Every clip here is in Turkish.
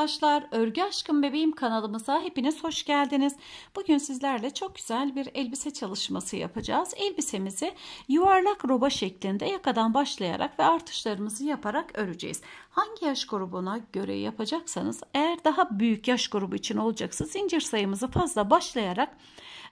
arkadaşlar. Örgü Aşkım Bebeğim kanalımıza hepiniz hoş geldiniz. Bugün sizlerle çok güzel bir elbise çalışması yapacağız. Elbisemizi yuvarlak roba şeklinde yakadan başlayarak ve artışlarımızı yaparak öreceğiz. Hangi yaş grubuna göre yapacaksanız eğer daha büyük yaş grubu için olacaksa zincir sayımızı fazla başlayarak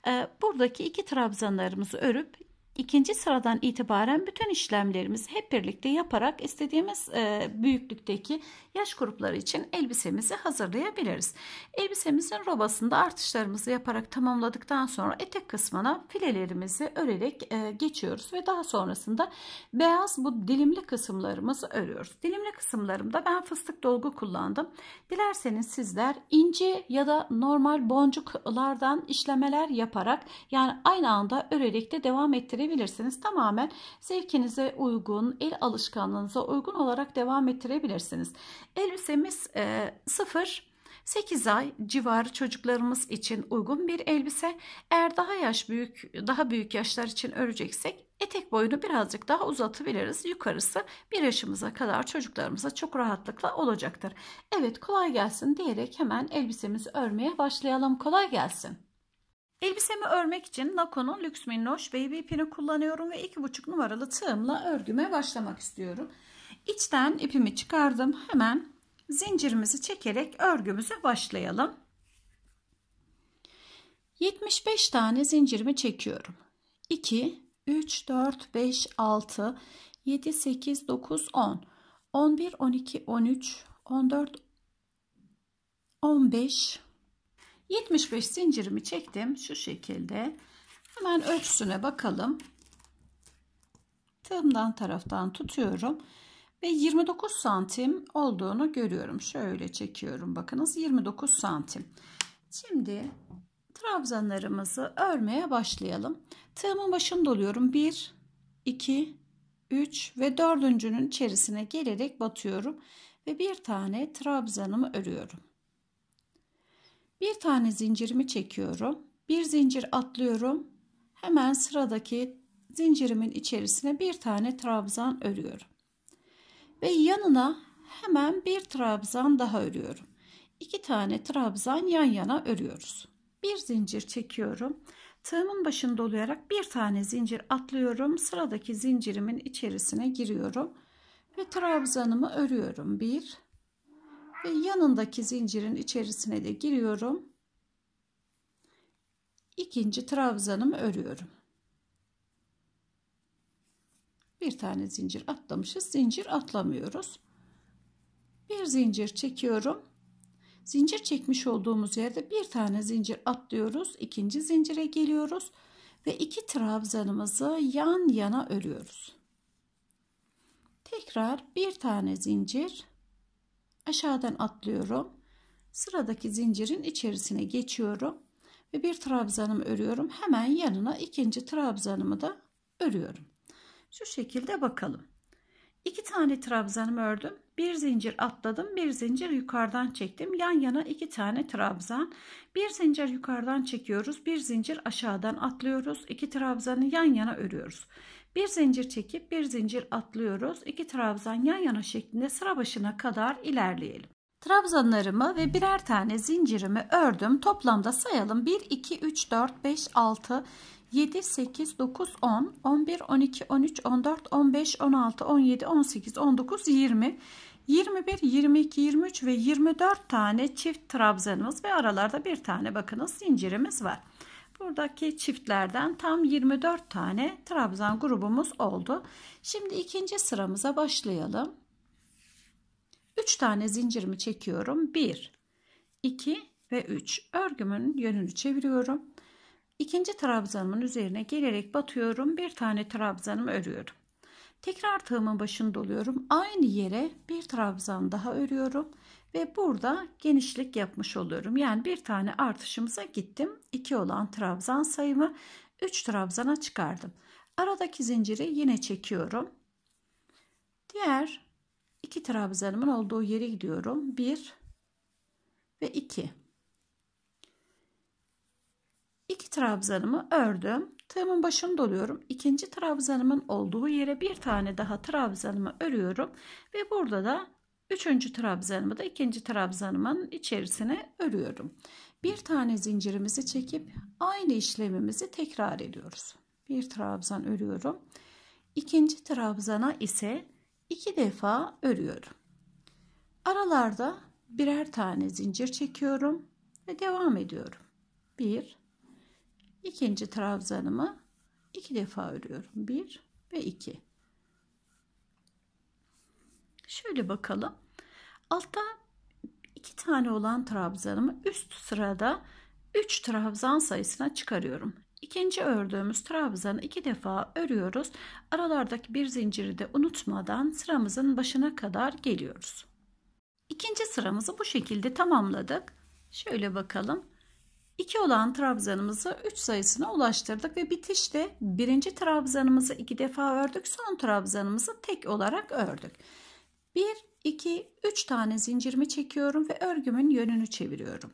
e, buradaki iki trabzanlarımızı örüp ikinci sıradan itibaren bütün işlemlerimizi hep birlikte yaparak istediğimiz e, büyüklükteki yaş grupları için elbisemizi hazırlayabiliriz. Elbisemizin robasında artışlarımızı yaparak tamamladıktan sonra etek kısmına filelerimizi örerek e, geçiyoruz ve daha sonrasında beyaz bu dilimli kısımlarımızı örüyoruz. Dilimli kısımlarımda ben fıstık dolgu kullandım. Dilerseniz sizler ince ya da normal boncuklardan işlemeler yaparak yani aynı anda örerek de devam ettirebilirsiniz ettirebilirsiniz. Tamamen zevkinize uygun, el alışkanlığınıza uygun olarak devam ettirebilirsiniz. Elbisemiz e, 0 8 ay civarı çocuklarımız için uygun bir elbise. Eğer daha yaş büyük, daha büyük yaşlar için öreceksek etek boyunu birazcık daha uzatabiliriz. Yukarısı bir yaşımıza kadar çocuklarımıza çok rahatlıkla olacaktır. Evet kolay gelsin diyerek hemen elbisemizi örmeye başlayalım. Kolay gelsin. Elbisemi örmek için Nako'nun Lüks Minnoş Baby ipini kullanıyorum ve 2,5 numaralı tığımla örgüme başlamak istiyorum. İçten ipimi çıkardım. Hemen zincirimizi çekerek örgümüze başlayalım. 75 tane zincirimi çekiyorum. 2, 3, 4, 5, 6, 7, 8, 9, 10, 11, 12, 13, 14, 15, 75 zincirimi çektim şu şekilde. Hemen ölçüsüne bakalım. Tığımdan taraftan tutuyorum ve 29 santim olduğunu görüyorum. Şöyle çekiyorum bakınız 29 santim. Şimdi trabzanlarımızı örmeye başlayalım. Tığımın başını doluyorum. 1, 2, 3 ve dördüncünün içerisine gelerek batıyorum ve bir tane trabzanımı örüyorum. Bir tane zincirimi çekiyorum. Bir zincir atlıyorum. Hemen sıradaki zincirimin içerisine bir tane trabzan örüyorum. Ve yanına hemen bir trabzan daha örüyorum. İki tane trabzan yan yana örüyoruz. Bir zincir çekiyorum. Tığımın başını dolayarak bir tane zincir atlıyorum. Sıradaki zincirimin içerisine giriyorum. Ve trabzanımı örüyorum. Bir, ve yanındaki zincirin içerisine de giriyorum. İkinci trabzanımı örüyorum. Bir tane zincir atlamışız. Zincir atlamıyoruz. Bir zincir çekiyorum. Zincir çekmiş olduğumuz yerde bir tane zincir atlıyoruz. İkinci zincire geliyoruz ve iki trabzanımızı yan yana örüyoruz. Tekrar bir tane zincir aşağıdan atlıyorum. Sıradaki zincirin içerisine geçiyorum ve bir trabzanımı örüyorum. Hemen yanına ikinci trabzanımı da örüyorum. Şu şekilde bakalım. İki tane trabzanımı ördüm. Bir zincir atladım. Bir zincir yukarıdan çektim. Yan yana iki tane trabzan. Bir zincir yukarıdan çekiyoruz. Bir zincir aşağıdan atlıyoruz. İki trabzanı yan yana örüyoruz. Bir zincir çekip bir zincir atlıyoruz. İki trabzan yan yana şeklinde sıra başına kadar ilerleyelim. Trabzanlarımı ve birer tane zincirimi ördüm. Toplamda sayalım. 1, 2, 3, 4, 5, 6, 7, 8, 9, 10, 11, 12, 13, 14, 15, 16, 17, 18, 19, 20, 21, 22, 23 ve 24 tane çift trabzanımız ve aralarda bir tane bakınız zincirimiz var. Buradaki çiftlerden tam 24 tane trabzan grubumuz oldu. Şimdi ikinci sıramıza başlayalım. 3 tane zincirimi çekiyorum. 1, 2 ve 3. Örgümün yönünü çeviriyorum. İkinci trabzanımın üzerine gelerek batıyorum. Bir tane trabzanımı örüyorum. Tekrar tığımın başını doluyorum. Aynı yere bir trabzan daha örüyorum ve burada genişlik yapmış oluyorum. Yani bir tane artışımıza gittim. 2 olan trabzan sayımı 3 trabzana çıkardım. Aradaki zinciri yine çekiyorum. Diğer iki trabzanımın olduğu yere gidiyorum. 1 ve 2. 2 trabzanımı ördüm. Tığımın başını doluyorum. İkinci trabzanımın olduğu yere bir tane daha trabzanımı örüyorum ve burada da Üçüncü trabzanımı da ikinci trabzanımın içerisine örüyorum. Bir tane zincirimizi çekip aynı işlemimizi tekrar ediyoruz. Bir trabzan örüyorum. İkinci trabzana ise iki defa örüyorum. Aralarda birer tane zincir çekiyorum ve devam ediyorum. Bir, ikinci trabzanımı iki defa örüyorum. Bir ve iki. Şöyle bakalım. Altta iki tane olan trabzanımı üst sırada 3 trabzan sayısına çıkarıyorum. İkinci ördüğümüz trabzanı iki defa örüyoruz. Aralardaki bir zinciri de unutmadan sıramızın başına kadar geliyoruz. İkinci sıramızı bu şekilde tamamladık. Şöyle bakalım. 2 olan trabzanımızı 3 sayısına ulaştırdık ve bitişte birinci trabzanımızı iki defa ördük. Son trabzanımızı tek olarak ördük. 1, 2, 3 tane zincirimi çekiyorum ve örgümün yönünü çeviriyorum.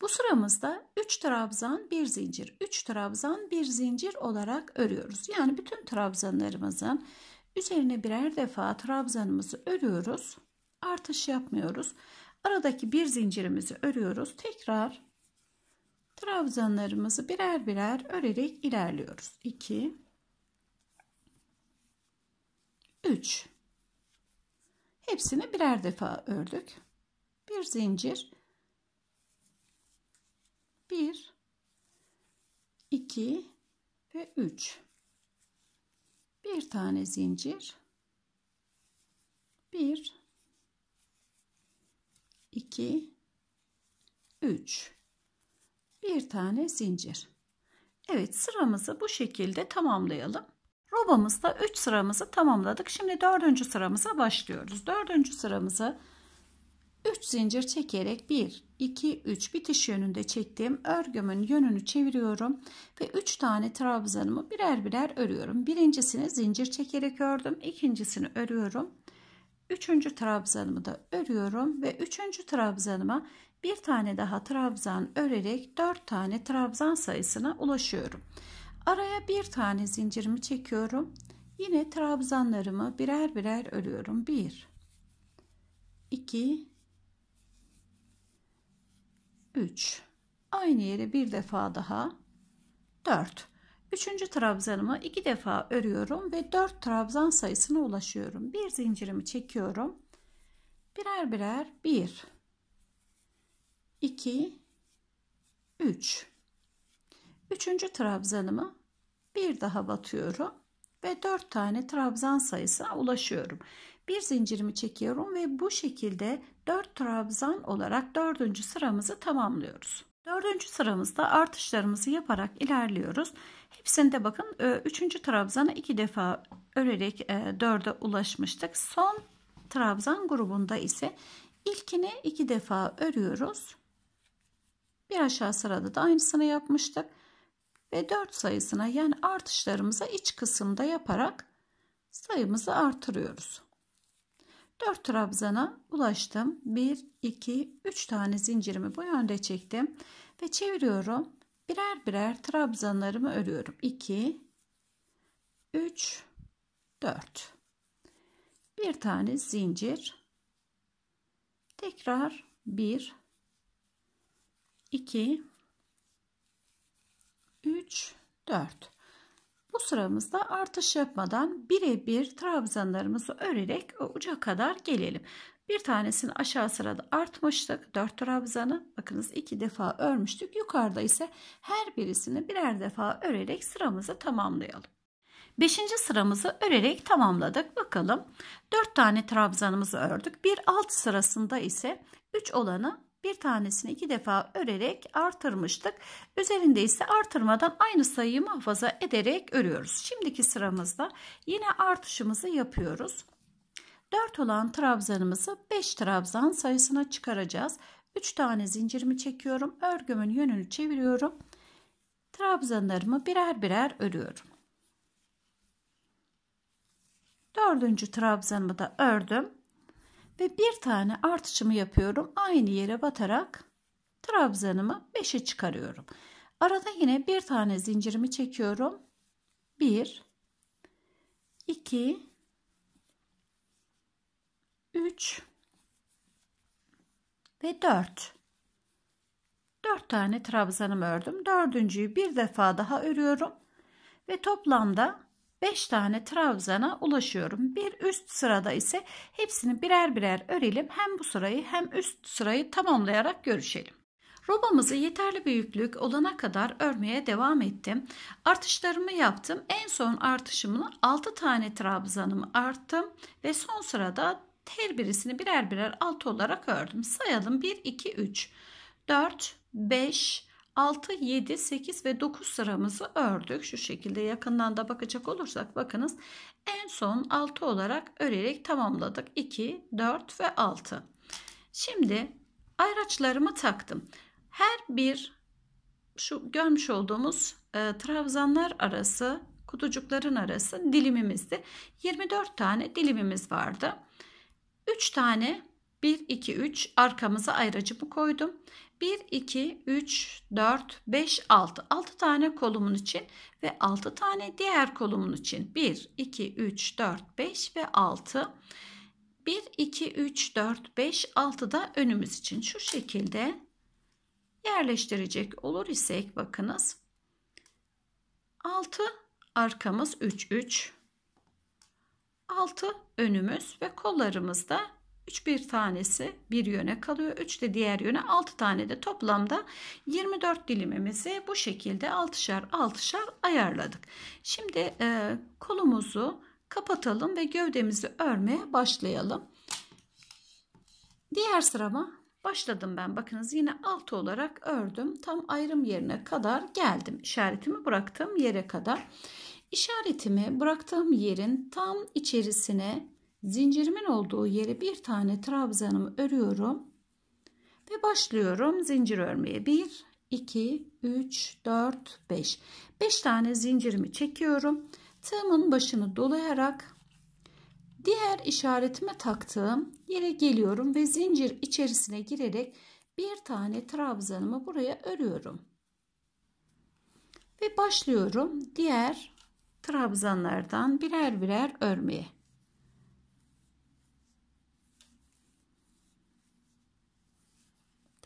Bu sıramızda 3 trabzan, 1 zincir, 3 trabzan, 1 zincir olarak örüyoruz. Yani bütün trabzanlarımızın üzerine birer defa trabzanımızı örüyoruz. Artış yapmıyoruz. Aradaki bir zincirimizi örüyoruz. Tekrar trabzanlarımızı birer birer örerek ilerliyoruz. 2 3 Hepsini birer defa ördük. Bir zincir. Bir, iki ve üç. Bir tane zincir. Bir, iki, üç. Bir tane zincir. Evet sıramızı bu şekilde tamamlayalım. Robamızda 3 sıramızı tamamladık. Şimdi 4. sıramıza başlıyoruz. 4. sıramızı 3 zincir çekerek 1, 2, 3 bitiş yönünde çektiğim örgümün yönünü çeviriyorum ve 3 tane trabzanımı birer birer örüyorum. Birincisini zincir çekerek ördüm. ikincisini örüyorum. Üçüncü trabzanımı da örüyorum ve üçüncü trabzanıma bir tane daha trabzan örerek 4 tane trabzan sayısına ulaşıyorum. Araya bir tane zincirimi çekiyorum. Yine trabzanlarımı birer birer örüyorum. 1 2 3 Aynı yere bir defa daha 4 Üçüncü trabzanımı iki defa örüyorum ve 4 trabzan sayısına ulaşıyorum. Bir zincirimi çekiyorum. Birer birer 1 2 3 Üçüncü trabzanımı bir daha batıyorum ve dört tane trabzan sayısına ulaşıyorum. Bir zincirimi çekiyorum ve bu şekilde dört trabzan olarak dördüncü sıramızı tamamlıyoruz. Dördüncü sıramızda artışlarımızı yaparak ilerliyoruz. Hepsinde bakın e, üçüncü trabzanı iki defa örerek e, dörde ulaşmıştık. Son trabzan grubunda ise ilkini iki defa örüyoruz. Bir aşağı sırada da aynısını yapmıştık ve 4 sayısına yani artışlarımıza iç kısımda yaparak sayımızı artırıyoruz. 4 trabzana ulaştım. 1, 2, 3 tane zincirimi bu yönde çektim ve çeviriyorum. Birer birer trabzanlarımı örüyorum. 2, 3, 4. Bir tane zincir. Tekrar 1, 2, 3, 4. Bu sıramızda artış yapmadan birebir trabzanlarımızı örerek uca kadar gelelim. Bir tanesini aşağı sırada artmıştık. 4 trabzanı bakınız iki defa örmüştük. Yukarıda ise her birisini birer defa örerek sıramızı tamamlayalım. Beşinci sıramızı örerek tamamladık. Bakalım 4 tane trabzanımızı ördük. Bir alt sırasında ise 3 olanı bir tanesini iki defa örerek artırmıştık. Üzerinde ise artırmadan aynı sayıyı muhafaza ederek örüyoruz. Şimdiki sıramızda yine artışımızı yapıyoruz. 4 olan trabzanımızı 5 trabzan sayısına çıkaracağız. 3 tane zincirimi çekiyorum. Örgümün yönünü çeviriyorum. Trabzanlarımı birer birer örüyorum. Dördüncü trabzanımı da ördüm ve bir tane artışımı yapıyorum. Aynı yere batarak trabzanımı 5'e çıkarıyorum. Arada yine bir tane zincirimi çekiyorum. 1 2 3 ve 4. 4 tane trabzanımı ördüm. Dördüncüyü bir defa daha örüyorum ve toplamda 5 tane trabzana ulaşıyorum. Bir üst sırada ise hepsini birer birer örelim. Hem bu sırayı hem üst sırayı tamamlayarak görüşelim. Robamızı yeterli büyüklük olana kadar örmeye devam ettim. Artışlarımı yaptım. En son artışımını 6 tane trabzanımı arttım ve son sırada her birisini birer birer alt olarak ördüm. Sayalım 1 2 3 4 5 6, 7, 8 ve 9 sıramızı ördük. Şu şekilde yakından da bakacak olursak bakınız en son 6 olarak örerek tamamladık. 2, 4 ve 6. Şimdi ayraçlarımı taktım. Her bir şu görmüş olduğumuz e, trabzanlar arası kutucukların arası dilimimizdi. 24 tane dilimimiz vardı. 3 tane 1 2 3 arkamıza ayracımı koydum. 1 2 3 4 5 6 6 tane kolumun için ve 6 tane diğer kolumun için. 1 2 3 4 5 ve 6 1 2 3 4 5 6 da önümüz için. Şu şekilde yerleştirecek olur isek bakınız. 6 arkamız 3 3 6 önümüz ve kollarımızda 3 bir tanesi bir yöne kalıyor. 3 de diğer yöne 6 tane de toplamda 24 dilimimizi bu şekilde altışar altışar ayarladık. Şimdi e, kolumuzu kapatalım ve gövdemizi örmeye başlayalım. Diğer sırama başladım ben. Bakınız yine altı olarak ördüm. Tam ayrım yerine kadar geldim. İşaretimi bıraktığım yere kadar. İşaretimi bıraktığım yerin tam içerisine zincirimin olduğu yere bir tane trabzanımı örüyorum ve başlıyorum zincir örmeye. 1 2 3 4 5 5 tane zincirimi çekiyorum. Tığımın başını dolayarak diğer işaretime taktığım yere geliyorum ve zincir içerisine girerek bir tane trabzanımı buraya örüyorum. Ve başlıyorum diğer trabzanlardan birer birer örmeye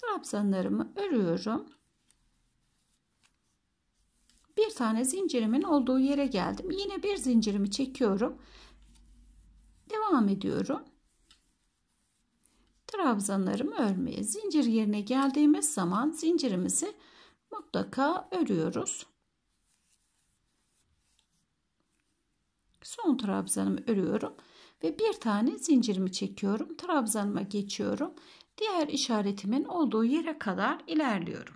trabzanlarımı örüyorum. Bir tane zincirimin olduğu yere geldim. Yine bir zincirimi çekiyorum. Devam ediyorum. Trabzanlarımı örmeye. Zincir yerine geldiğimiz zaman zincirimizi mutlaka örüyoruz. Son trabzanımı örüyorum ve bir tane zincirimi çekiyorum. Trabzanıma geçiyorum diğer işaretimin olduğu yere kadar ilerliyorum.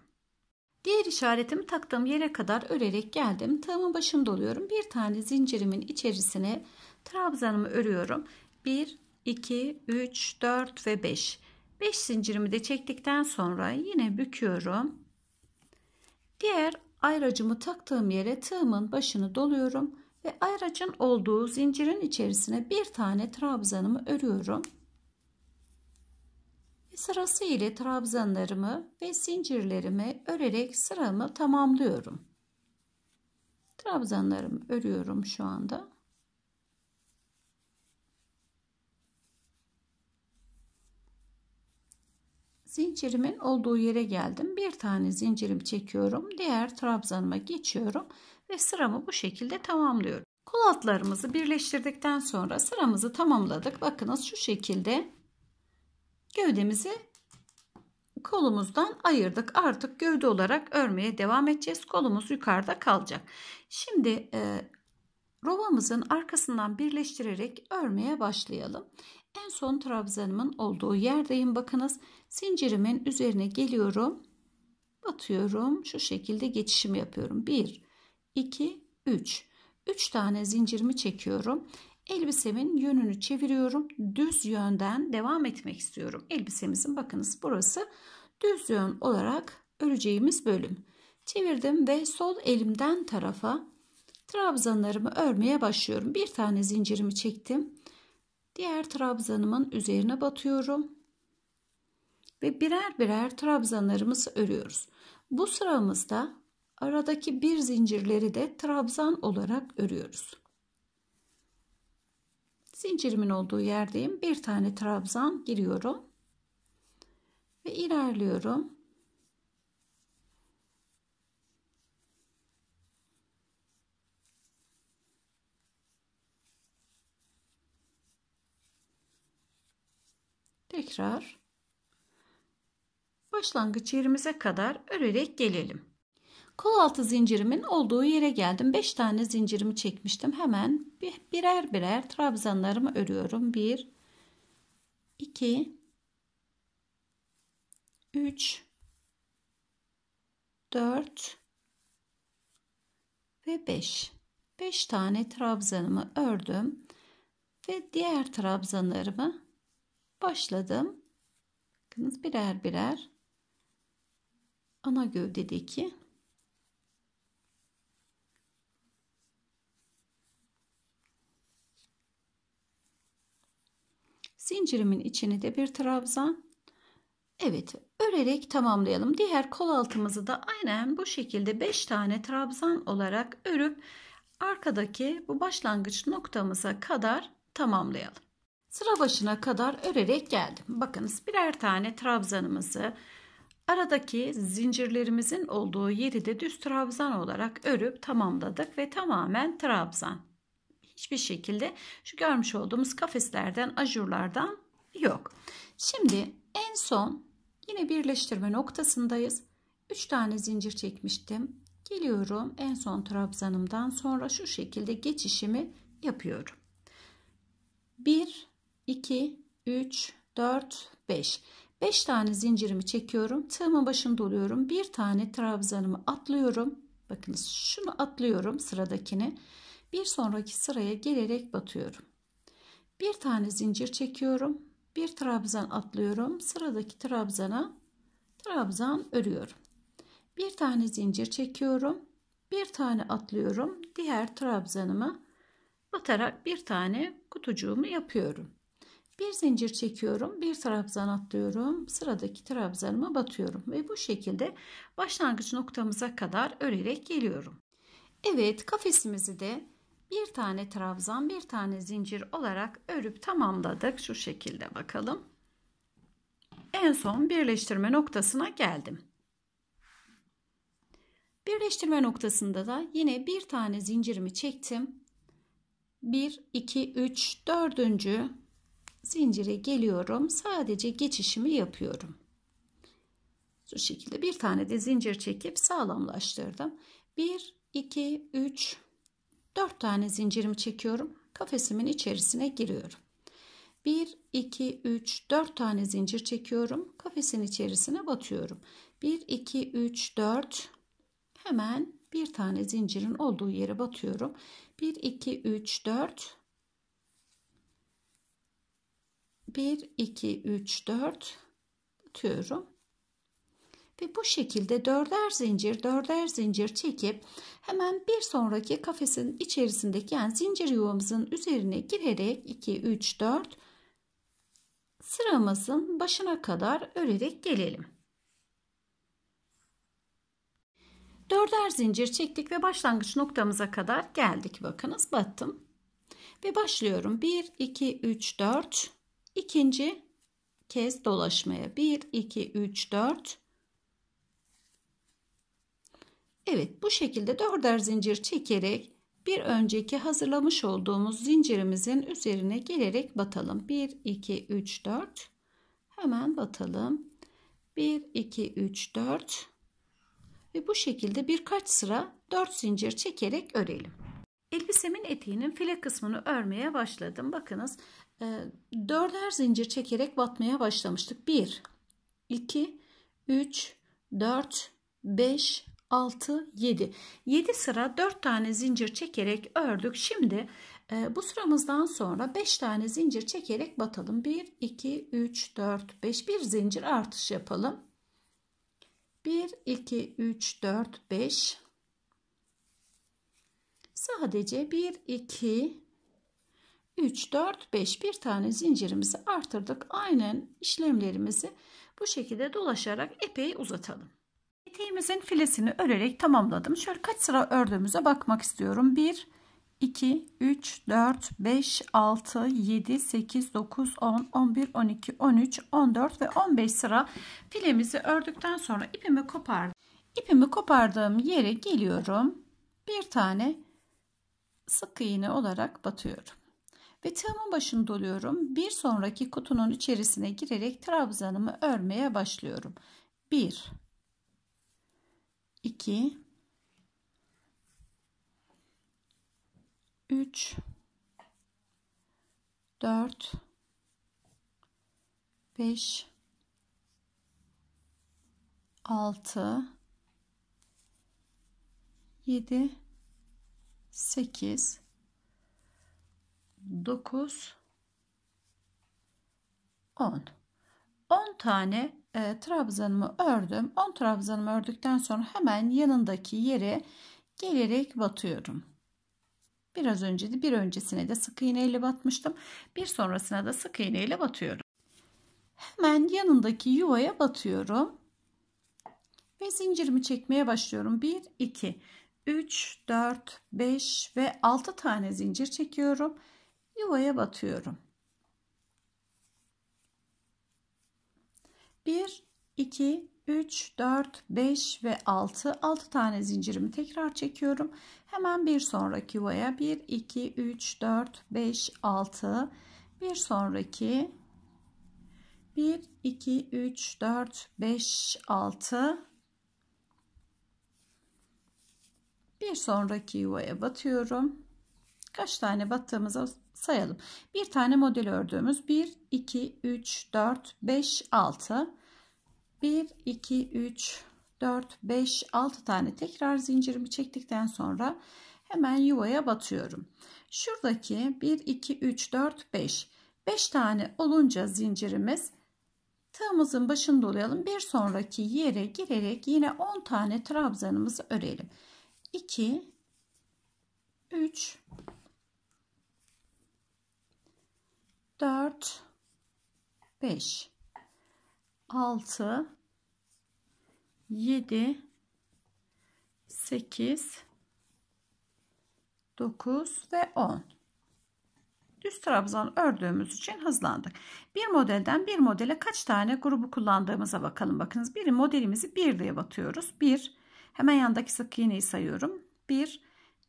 Diğer işaretimi taktığım yere kadar örerek geldim. Tığımın başını doluyorum. Bir tane zincirimin içerisine trabzanımı örüyorum. 1, 2, 3, 4 ve 5. 5 zincirimi de çektikten sonra yine büküyorum. Diğer ayracımı taktığım yere tığımın başını doluyorum ve ayracın olduğu zincirin içerisine bir tane trabzanımı örüyorum. Sırası ile trabzanlarımı ve zincirlerimi örerek sıramı tamamlıyorum. Trabzanlarımı örüyorum şu anda. Zincirimin olduğu yere geldim. Bir tane zincirimi çekiyorum. Diğer trabzanıma geçiyorum ve sıramı bu şekilde tamamlıyorum. Kol altlarımızı birleştirdikten sonra sıramızı tamamladık. Bakınız şu şekilde Gövdemizi kolumuzdan ayırdık. Artık gövde olarak örmeye devam edeceğiz. Kolumuz yukarıda kalacak. Şimdi e, rovamızın arkasından birleştirerek örmeye başlayalım. En son trabzanımın olduğu yerdeyim. Bakınız zincirimin üzerine geliyorum. Batıyorum. Şu şekilde geçişimi yapıyorum. 1, 2, 3. 3 tane zincirimi çekiyorum. Elbisemin yönünü çeviriyorum. Düz yönden devam etmek istiyorum. Elbisemizin bakınız burası düz yön olarak öreceğimiz bölüm. Çevirdim ve sol elimden tarafa trabzanlarımı örmeye başlıyorum. Bir tane zincirimi çektim. Diğer trabzanımın üzerine batıyorum. Ve birer birer trabzanlarımızı örüyoruz. Bu sıramızda aradaki bir zincirleri de trabzan olarak örüyoruz. Zincirimin olduğu yerdeyim. Bir tane trabzan giriyorum. ve ilerliyorum. Tekrar başlangıç yerimize kadar örerek gelelim. Kol altı zincirimin olduğu yere geldim. 5 tane zincirimi çekmiştim. Hemen birer birer trabzanlarımı örüyorum. 1 2 3 4 ve 5 5 tane trabzanımı ördüm ve diğer trabzanlarımı başladım. Bakınız birer birer ana gövdedeki zincirimin içini de bir trabzan Evet örerek tamamlayalım. Diğer kol altımızı da aynen bu şekilde 5 tane trabzan olarak örüp arkadaki bu başlangıç noktamıza kadar tamamlayalım. Sıra başına kadar örerek geldim. Bakınız birer tane trabzanımızı aradaki zincirlerimizin olduğu yeri de düz trabzan olarak örüp tamamladık ve tamamen trabzan. Hiçbir şekilde şu görmüş olduğumuz kafeslerden, ajurlardan yok. Şimdi en son yine birleştirme noktasındayız. 3 tane zincir çekmiştim. Geliyorum en son trabzanımdan sonra şu şekilde geçişimi yapıyorum. 1 2 3 4 5 5 tane zincirimi çekiyorum. Tığımın başını doluyorum. Bir tane trabzanımı atlıyorum. Bakınız şunu atlıyorum sıradakini. Bir sonraki sıraya gelerek batıyorum. Bir tane zincir çekiyorum. Bir trabzan atlıyorum. Sıradaki trabzana trabzan örüyorum. Bir tane zincir çekiyorum. Bir tane atlıyorum. Diğer trabzanımı batarak bir tane kutucuğumu yapıyorum. Bir zincir çekiyorum, bir trabzan atlıyorum, sıradaki trabzanıma batıyorum ve bu şekilde başlangıç noktamıza kadar örerek geliyorum. Evet, kafesimizi de bir tane trabzan, bir tane zincir olarak örüp tamamladık. Şu şekilde bakalım. En son birleştirme noktasına geldim. Birleştirme noktasında da yine bir tane zincirimi çektim. 1, 2, 3, 4. zincire geliyorum. Sadece geçişimi yapıyorum. Şu şekilde bir tane de zincir çekip sağlamlaştırdım. 1, 2, 3, 4 tane zincirimi çekiyorum. Kafesimin içerisine giriyorum. 1, 2, 3, 4 tane zincir çekiyorum. Kafesin içerisine batıyorum. 1, 2, 3, 4 hemen bir tane zincirin olduğu yere batıyorum. 1, 2, 3, 4 1, 2, 3, 4 batıyorum. Ve bu şekilde dörder zincir dörder zincir çekip hemen bir sonraki kafesin içerisindeki yani zincir yuvamızın üzerine girerek 2, 3, 4 sıramızın başına kadar örerek gelelim. Dörder zincir çektik ve başlangıç noktamıza kadar geldik. Bakınız battım. Ve başlıyorum. 1, 2, 3, 4. İkinci kez dolaşmaya. 1, 2, 3, 4. Evet bu şekilde dörder zincir çekerek bir önceki hazırlamış olduğumuz zincirimizin üzerine gelerek batalım. 1, 2, 3, 4. Hemen batalım. 1, 2, 3, 4. Ve bu şekilde birkaç sıra 4 zincir çekerek örelim. Elbisemin eteğinin file kısmını örmeye başladım. Bakınız e, dörder zincir çekerek batmaya başlamıştık. 1, 2, 3, 4, 5, 6, 7. 7 sıra 4 tane zincir çekerek ördük. Şimdi e, bu sıramızdan sonra 5 tane zincir çekerek batalım. 1, 2, 3, 4, 5. Bir zincir artış yapalım. 1, 2, 3, 4, 5. Sadece 1, 2, 3, 4, 5 bir tane zincirimizi artırdık. Aynen işlemlerimizi bu şekilde dolaşarak epey uzatalım. Eteğimizin filesini örerek tamamladım. Şöyle kaç sıra ördüğümüze bakmak istiyorum. 1, 2, 3, 4, 5, 6, 7, 8, 9, 10, 11, 12, 13, 14 ve 15 sıra filemizi ördükten sonra ipimi kopardım. İpimi kopardığım yere geliyorum. Bir tane sık iğne olarak batıyorum. Ve tığımın başını doluyorum. Bir sonraki kutunun içerisine girerek trabzanımı örmeye başlıyorum. 1 2 3 4 5 6 7 8 9 10 10 tane e, trabzanımı ördüm. 10 trabzanımı ördükten sonra hemen yanındaki yere gelerek batıyorum. Biraz önce de bir öncesine de sık iğne ile batmıştım. Bir sonrasına da sık iğne ile batıyorum. Hemen yanındaki yuvaya batıyorum ve zincirimi çekmeye başlıyorum. 1 2 3 4 5 ve 6 tane zincir çekiyorum. Yuvaya batıyorum. 1 2 3 4 5 ve 6 6 tane zincirimi tekrar çekiyorum. Hemen bir sonraki yuvaya 1 2 3 4 5 6 bir sonraki. 1 2 3 4 5 6 bir sonraki yuvaya batıyorum. Kaç tane battığımızı sayalım. Bir tane model ördüğümüz 1, 2, 3, 4, 5, 6. 1, 2, 3, 4, 5, 6 tane tekrar zincirimi çektikten sonra hemen yuvaya batıyorum. Şuradaki 1, 2, 3, 4, 5. 5 tane olunca zincirimiz tığımızın başını dolayalım. Bir sonraki yere girerek yine 10 tane trabzanımızı örelim. 2 3 4 5 6 7 8 9 ve 10 düz trabzan ördüğümüz için hızlandık. Bir modelden bir modele kaç tane grubu kullandığımıza bakalım. Bakınız bir modelimizi bir diye batıyoruz. Bir hemen yandaki sık iğneyi sayıyorum. 1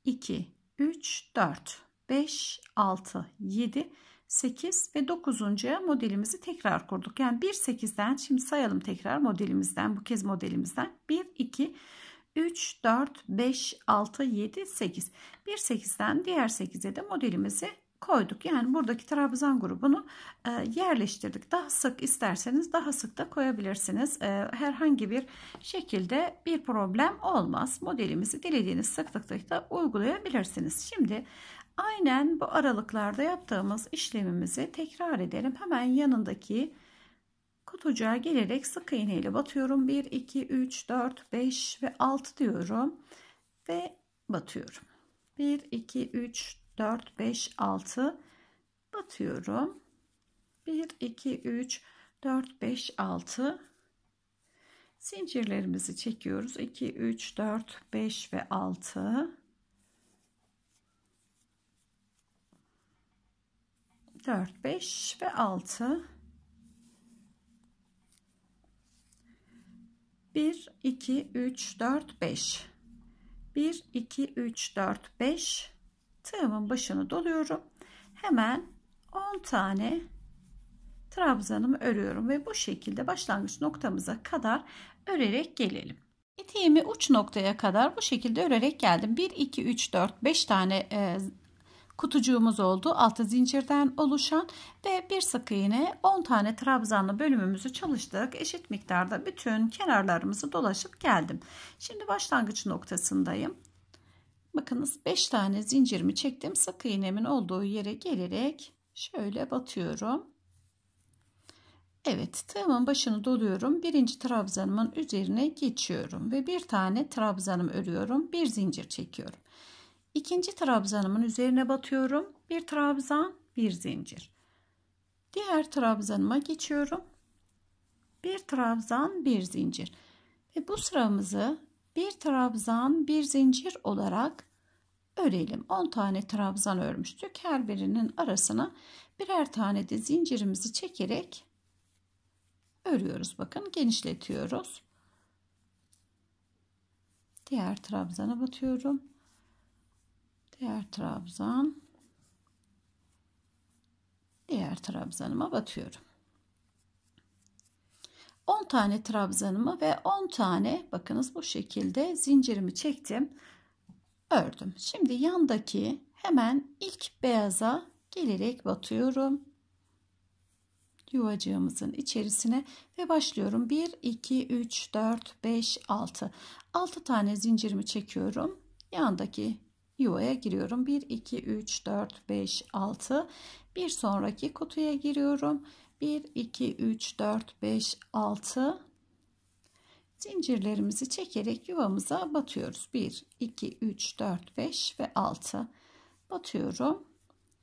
2 3 4 5 6 7 8 ve 9. modelimizi tekrar kurduk. Yani 1 8'den şimdi sayalım tekrar modelimizden bu kez modelimizden 1 2 3 4 5 6 7 8 1 8'den diğer 8'e de modelimizi koyduk. Yani buradaki trabzan grubunu e, yerleştirdik. Daha sık isterseniz daha sık da koyabilirsiniz. E, herhangi bir şekilde bir problem olmaz. Modelimizi dilediğiniz sıklıkta uygulayabilirsiniz. Şimdi Aynen bu aralıklarda yaptığımız işlemimizi tekrar edelim. Hemen yanındaki kutucuğa gelerek sık iğne ile batıyorum. 1, 2, 3, 4, 5 ve 6 diyorum. Ve batıyorum. 1, 2, 3, 4, 5, 6 batıyorum. 1, 2, 3, 4, 5, 6 zincirlerimizi çekiyoruz. 2, 3, 4, 5 ve 6 4, 5 ve 6. 1, 2, 3, 4, 5. 1, 2, 3, 4, 5. Tığımın başını doluyorum. Hemen 10 tane trabzanımı örüyorum ve bu şekilde başlangıç noktamıza kadar örerek gelelim. Eteğimi uç noktaya kadar bu şekilde örerek geldim. 1, 2, 3, 4, 5 tane e, kutucuğumuz oldu. Altı zincirden oluşan ve bir sık iğne 10 tane trabzanlı bölümümüzü çalıştık. Eşit miktarda bütün kenarlarımızı dolaşıp geldim. Şimdi başlangıç noktasındayım. Bakınız 5 tane zincirimi çektim. Sık iğnemin olduğu yere gelerek şöyle batıyorum. Evet tığımın başını doluyorum. Birinci trabzanımın üzerine geçiyorum ve bir tane trabzanım örüyorum. Bir zincir çekiyorum. İkinci trabzanımın üzerine batıyorum. Bir trabzan, bir zincir. Diğer trabzanıma geçiyorum. Bir trabzan, bir zincir. Ve bu sıramızı bir trabzan, bir zincir olarak örelim. 10 tane trabzan örmüştük. Her birinin arasına birer tane de zincirimizi çekerek örüyoruz. Bakın genişletiyoruz. Diğer trabzana batıyorum. Diğer trabzan. Diğer trabzanıma batıyorum. 10 tane trabzanımı ve 10 tane bakınız bu şekilde zincirimi çektim. Ördüm. Şimdi yandaki hemen ilk beyaza gelerek batıyorum. Yuvacığımızın içerisine ve başlıyorum. 1, 2, 3, 4, 5, 6. 6 tane zincirimi çekiyorum. Yandaki yuvaya giriyorum. 1, 2, 3, 4, 5, 6. Bir sonraki kutuya giriyorum. 1, 2, 3, 4, 5, 6. Zincirlerimizi çekerek yuvamıza batıyoruz. 1, 2, 3, 4, 5 ve 6. Batıyorum.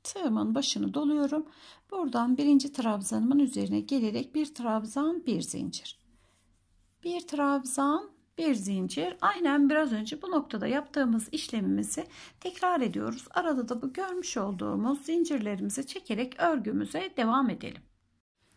Tığımın başını doluyorum. Buradan birinci trabzanımın üzerine gelerek bir trabzan, bir zincir. Bir trabzan, bir zincir. Aynen biraz önce bu noktada yaptığımız işlemimizi tekrar ediyoruz. Arada da bu görmüş olduğumuz zincirlerimizi çekerek örgümüze devam edelim.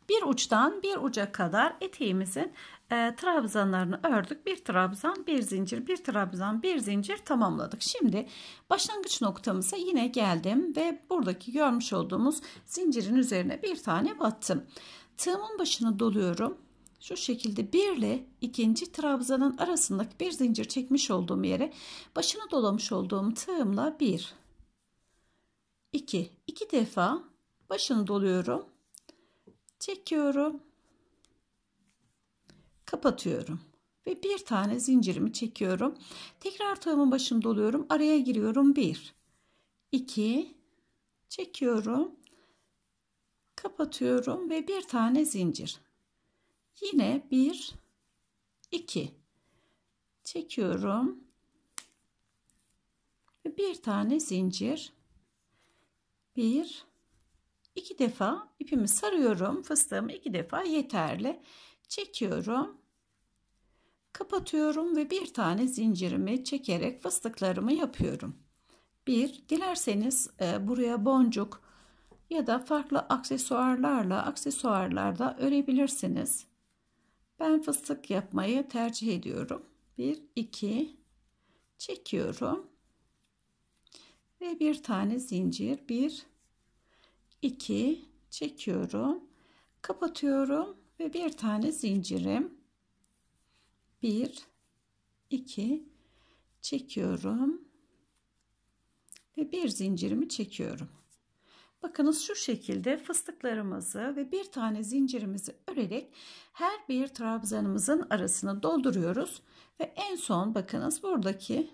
Bir uçtan bir uca kadar eteğimizin e, trabzanlarını ördük. Bir trabzan, bir zincir, bir trabzan, bir zincir tamamladık. Şimdi başlangıç noktamıza yine geldim ve buradaki görmüş olduğumuz zincirin üzerine bir tane battım. Tığımın başını doluyorum. Şu şekilde bir ile ikinci trabzanın arasındaki bir zincir çekmiş olduğum yere başını dolamış olduğum tığımla bir, iki, iki defa başını doluyorum çekiyorum kapatıyorum ve bir tane zincirimi çekiyorum. Tekrar tığımın başını doluyorum araya giriyorum bir iki çekiyorum kapatıyorum ve bir tane zincir yine bir iki çekiyorum ve bir tane zincir bir iki defa ipimi sarıyorum. Fıstığımı iki defa yeterli. Çekiyorum. Kapatıyorum ve bir tane zincirimi çekerek fıstıklarımı yapıyorum. Bir, dilerseniz e, buraya boncuk ya da farklı aksesuarlarla aksesuarlarda örebilirsiniz. Ben fıstık yapmayı tercih ediyorum. Bir, iki, çekiyorum. Ve bir tane zincir, bir, 2 çekiyorum kapatıyorum ve bir tane zincirim 1 2 çekiyorum ve bir zincirimi çekiyorum bakınız şu şekilde fıstıklarımızı ve bir tane zincirimizi örerek her bir trabzanımızın arasını dolduruyoruz ve en son bakınız buradaki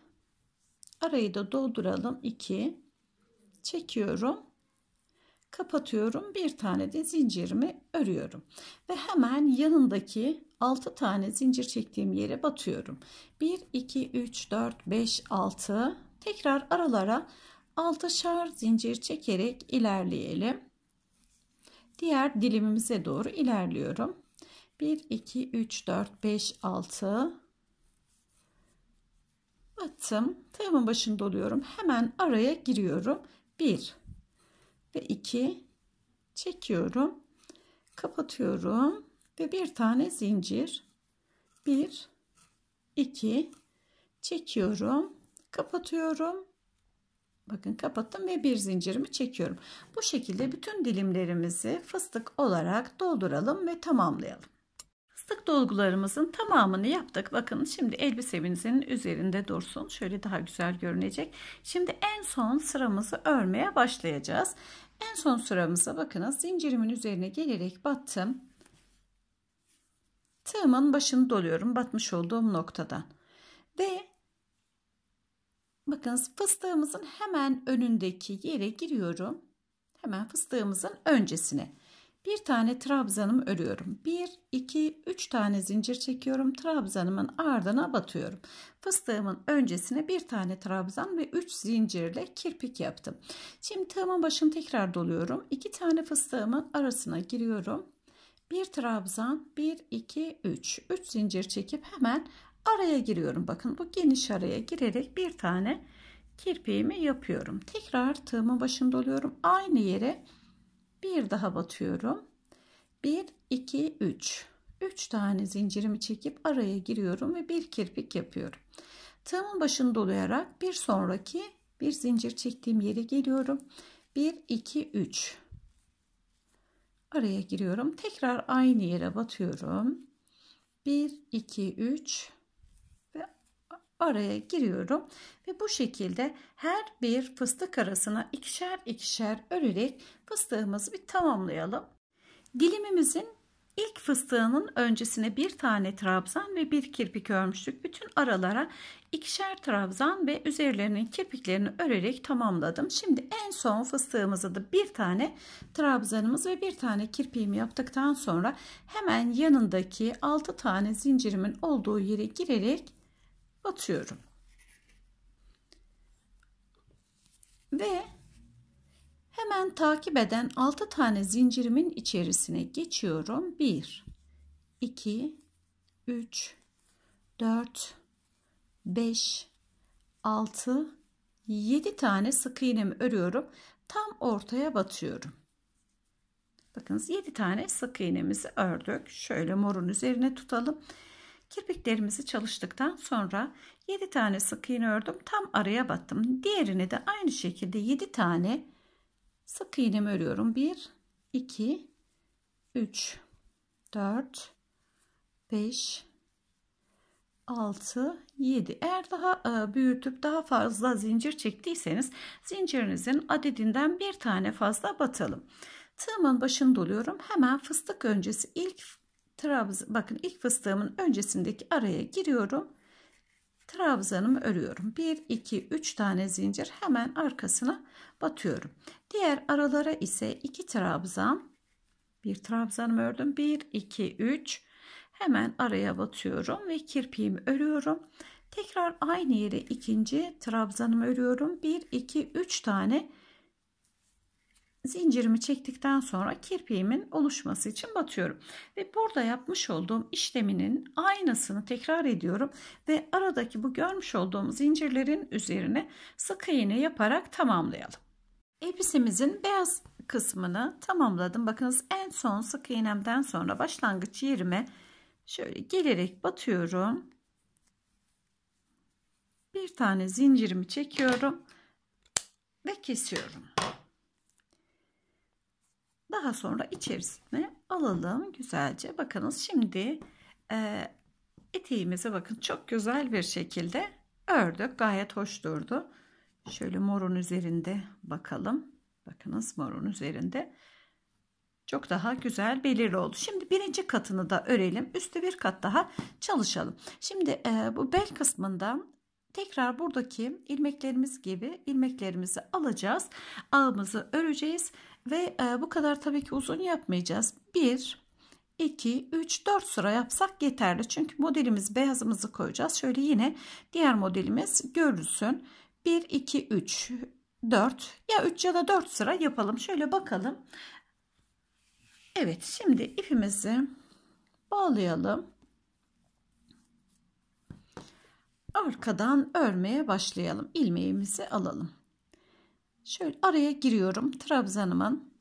arayı da dolduralım 2 çekiyorum kapatıyorum. Bir tane de zincirimi örüyorum. Ve hemen yanındaki 6 tane zincir çektiğim yere batıyorum. 1, 2, 3, 4, 5, 6. Tekrar aralara 6'şar zincir çekerek ilerleyelim. Diğer dilimimize doğru ilerliyorum. 1, 2, 3, 4, 5, 6. Battım. Tığımın başını doluyorum. Hemen araya giriyorum. 1, ve 2 çekiyorum kapatıyorum ve bir tane zincir 1 2 çekiyorum kapatıyorum bakın kapattım ve bir zincirimi çekiyorum bu şekilde bütün dilimlerimizi fıstık olarak dolduralım ve tamamlayalım Fıstık dolgularımızın tamamını yaptık. Bakın şimdi elbisemizin üzerinde dursun. Şöyle daha güzel görünecek. Şimdi en son sıramızı örmeye başlayacağız. En son sıramıza bakınız zincirimin üzerine gelerek battım. Tığımın başını doluyorum batmış olduğum noktadan. Ve bakınız fıstığımızın hemen önündeki yere giriyorum. Hemen fıstığımızın öncesine bir tane trabzanımı örüyorum. 1, 2, 3 tane zincir çekiyorum. Trabzanımın ardına batıyorum. Fıstığımın öncesine bir tane trabzan ve 3 zincirle kirpik yaptım. Şimdi tığımın başını tekrar doluyorum. 2 tane fıstığımın arasına giriyorum. Bir trabzan, 1, 2, 3. 3 zincir çekip hemen araya giriyorum. Bakın bu geniş araya girerek bir tane kirpiğimi yapıyorum. Tekrar tığımın başında oluyorum. Aynı yere bir daha batıyorum. 1 2 3 3 tane zincirimi çekip araya giriyorum ve bir kirpik yapıyorum. Tığımın başında olayarak bir sonraki bir zincir çektiğim yere geliyorum. 1 2 3 araya giriyorum. Tekrar aynı yere batıyorum. 1 2 3 ve araya giriyorum ve bu şekilde her bir fıstık arasına ikişer ikişer örerek fıstığımızı bir tamamlayalım. Dilimimizin ilk fıstığının öncesine bir tane trabzan ve bir kirpik örmüştük. Bütün aralara ikişer trabzan ve üzerlerinin kirpiklerini örerek tamamladım. Şimdi en son fıstığımızı da bir tane trabzanımız ve bir tane kirpiğimi yaptıktan sonra hemen yanındaki 6 tane zincirimin olduğu yere girerek batıyorum. Ve Hemen takip eden 6 tane zincirimin içerisine geçiyorum. 1 2 3 4 5 6 7 tane sık iğnemi örüyorum. Tam ortaya batıyorum. Bakınız 7 tane sık iğnemizi ördük. Şöyle morun üzerine tutalım. Kirpiklerimizi çalıştıktan sonra 7 tane sık iğne ördüm. Tam araya battım. Diğerini de aynı şekilde 7 tane sık iğnemi örüyorum 1 2 3 4 5 6 7 eğer daha e, büyütüp daha fazla zincir çektiyseniz zincirinizin adedinden bir tane fazla batalım tığımın başını doluyorum hemen fıstık öncesi ilk trabz bakın ilk fıstığımın öncesindeki araya giriyorum. Trabzanımı örüyorum? 1 2 3 tane zincir hemen arkasına batıyorum. Diğer aralara ise 2 trabzan bir trabzanımı ördüm? 1 2 3 hemen araya batıyorum ve kirpiğimi örüyorum. Tekrar aynı yere ikinci trabzanımı örüyorum? 1 2 3 tane zincirimi çektikten sonra kirpiğimin oluşması için batıyorum. Ve burada yapmış olduğum işleminin aynısını tekrar ediyorum. Ve aradaki bu görmüş olduğum zincirlerin üzerine sık iğne yaparak tamamlayalım. Elbisemizin beyaz kısmını tamamladım. Bakınız en son sık iğnemden sonra başlangıç yerime şöyle gelerek batıyorum. Bir tane zincirimi çekiyorum ve kesiyorum. Daha sonra içerisine alalım güzelce. Bakınız şimdi e, eteğimize bakın çok güzel bir şekilde ördük. Gayet hoş durdu. Şöyle morun üzerinde bakalım. Bakınız morun üzerinde. Çok daha güzel belirli oldu. Şimdi birinci katını da örelim. Üstte bir kat daha çalışalım. Şimdi e, bu bel kısmından tekrar buradaki ilmeklerimiz gibi ilmeklerimizi alacağız. Ağımızı öreceğiz ve e, bu kadar tabii ki uzun yapmayacağız. 1, 2, 3, 4 sıra yapsak yeterli. Çünkü modelimiz beyazımızı koyacağız. Şöyle yine diğer modelimiz görülsün. 1, 2, 3, 4 ya 3 ya da 4 sıra yapalım. Şöyle bakalım. Evet şimdi ipimizi bağlayalım. Arkadan örmeye başlayalım. İlmeğimizi alalım. Şöyle araya giriyorum. Trabzanımın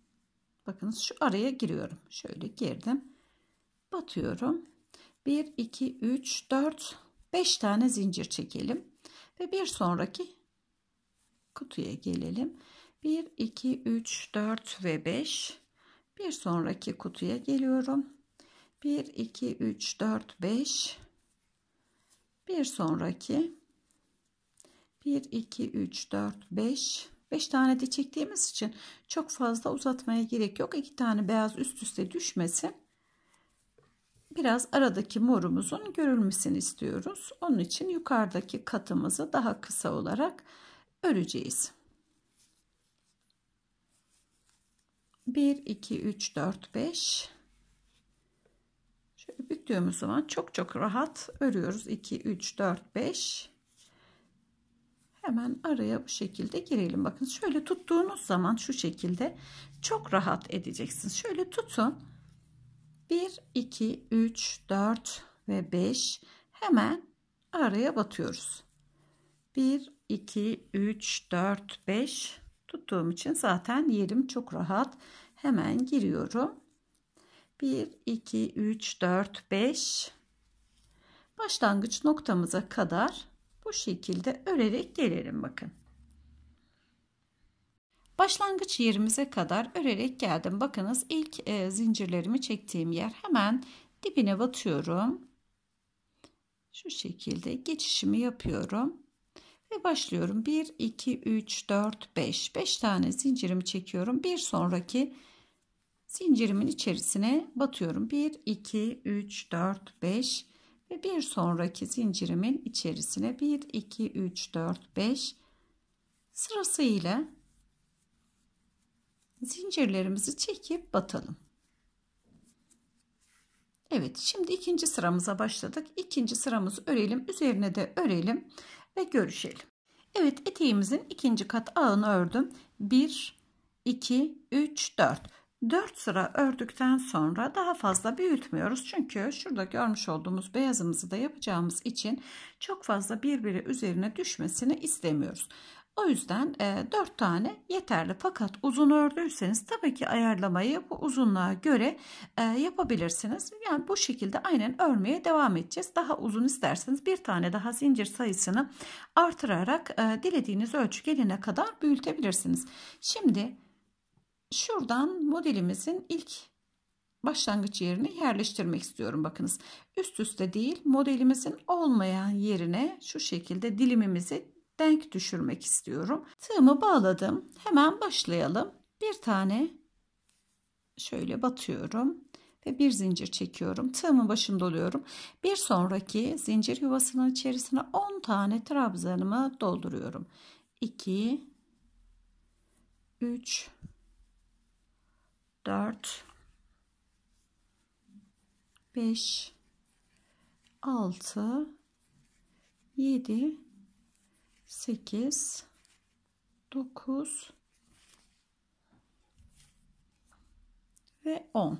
bakın şu araya giriyorum. Şöyle girdim. Batıyorum. 1 2 3 4 5 tane zincir çekelim ve bir sonraki kutuya gelelim. 1 2 3 4 ve 5 bir sonraki kutuya geliyorum. 1 2 3 4 5 bir sonraki 1 2 3 4 5 5 tane de çektiğimiz için çok fazla uzatmaya gerek yok. 2 tane beyaz üst üste düşmesin. Biraz aradaki morumuzun görülmesini istiyoruz. Onun için yukarıdaki katımızı daha kısa olarak öreceğiz. 1 2 3 4 5 Şöyle büktüğümüz zaman çok çok rahat örüyoruz. 2 3 4 5 hemen araya bu şekilde girelim. Bakın şöyle tuttuğunuz zaman şu şekilde çok rahat edeceksiniz. Şöyle tutun. 1, 2, 3, 4 ve 5 hemen araya batıyoruz. 1, 2 3 4 5 tuttuğum için zaten yerim çok rahat hemen giriyorum 1 2 3 4 5 başlangıç noktamıza kadar bu şekilde örerek gelelim bakın Başlangıç yerimize kadar örerek geldim. Bakınız ilk e, zincirlerimi çektiğim yer hemen dibine batıyorum. Şu şekilde geçişimi yapıyorum. Ve başlıyorum. 1, 2, 3, 4, 5. 5 tane zincirimi çekiyorum. Bir sonraki zincirimin içerisine batıyorum. 1, 2, 3, 4, 5 ve bir sonraki zincirimin içerisine 1, 2, 3, 4, 5 sırasıyla zincirlerimizi çekip batalım. Evet şimdi ikinci sıramıza başladık. İkinci sıramızı örelim. Üzerine de örelim ve görüşelim. Evet eteğimizin ikinci kat ağını ördüm. 1, 2, 3, 4. 4 sıra ördükten sonra daha fazla büyütmüyoruz. Çünkü şurada görmüş olduğumuz beyazımızı da yapacağımız için çok fazla birbiri üzerine düşmesini istemiyoruz. O yüzden e, 4 tane yeterli fakat uzun ördüyseniz tabii ki ayarlamayı bu uzunluğa göre e, yapabilirsiniz. Yani bu şekilde aynen örmeye devam edeceğiz. Daha uzun isterseniz bir tane daha zincir sayısını artırarak e, dilediğiniz ölçü gelene kadar büyütebilirsiniz. Şimdi şuradan modelimizin ilk başlangıç yerini yerleştirmek istiyorum. Bakınız üst üste değil modelimizin olmayan yerine şu şekilde dilimimizi denk düşürmek istiyorum. Tığımı bağladım. Hemen başlayalım. Bir tane şöyle batıyorum ve bir zincir çekiyorum. Tığımın başında oluyorum. Bir sonraki zincir yuvasının içerisine 10 tane trabzanımı dolduruyorum. 2 3 4 5 6 7 8 9 ve 10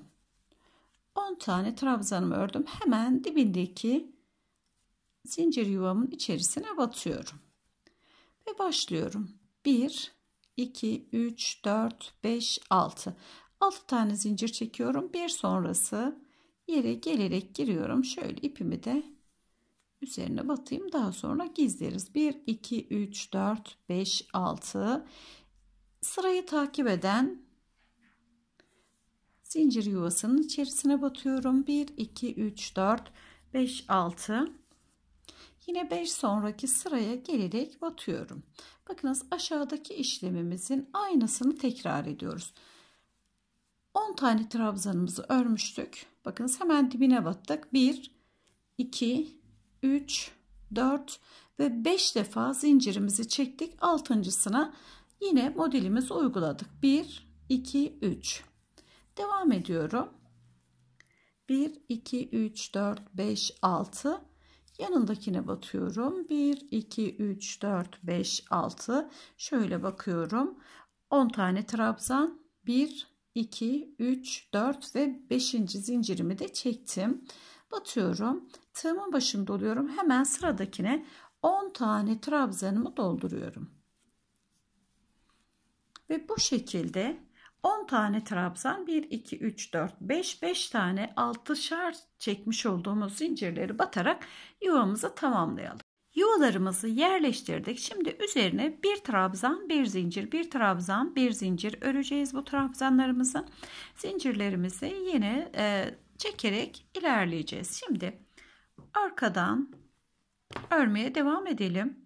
10 tane trabzanımı ördüm. Hemen dibindeki zincir yuvamın içerisine batıyorum. Ve başlıyorum. 1 2 3 4 5 6 6 tane zincir çekiyorum. Bir sonrası yere gelerek giriyorum. Şöyle ipimi de üzerine batayım. Daha sonra gizleriz. 1 2 3 4 5 6 sırayı takip eden zincir yuvasının içerisine batıyorum. 1 2 3 4 5 6 yine 5 sonraki sıraya gelerek batıyorum. Bakınız aşağıdaki işlemimizin aynısını tekrar ediyoruz 10 tane trabzanımızı örmüştük bakınız hemen dibine battık 1 2 3, 4 ve 5 defa zincirimizi çektik. Altıncısına yine modelimizi uyguladık. 1, 2, 3. Devam ediyorum. 1, 2, 3, 4, 5, 6. Yanındakine batıyorum. 1, 2, 3, 4, 5, 6. Şöyle bakıyorum. 10 tane trabzan. 1, 2, 3, 4 ve 5. zincirimi de çektim. Batıyorum. Tığımın başında oluyorum. Hemen sıradakine 10 tane trabzanımı dolduruyorum. Ve bu şekilde 10 tane trabzan 1 2 3 4 5 5 tane altışar çekmiş olduğumuz zincirleri batarak yuvamızı tamamlayalım. Yuvalarımızı yerleştirdik. Şimdi üzerine bir trabzan, bir zincir, bir trabzan, bir zincir öreceğiz bu trabzanlarımızı. Zincirlerimizi yine e, çekerek ilerleyeceğiz. Şimdi arkadan örmeye devam edelim.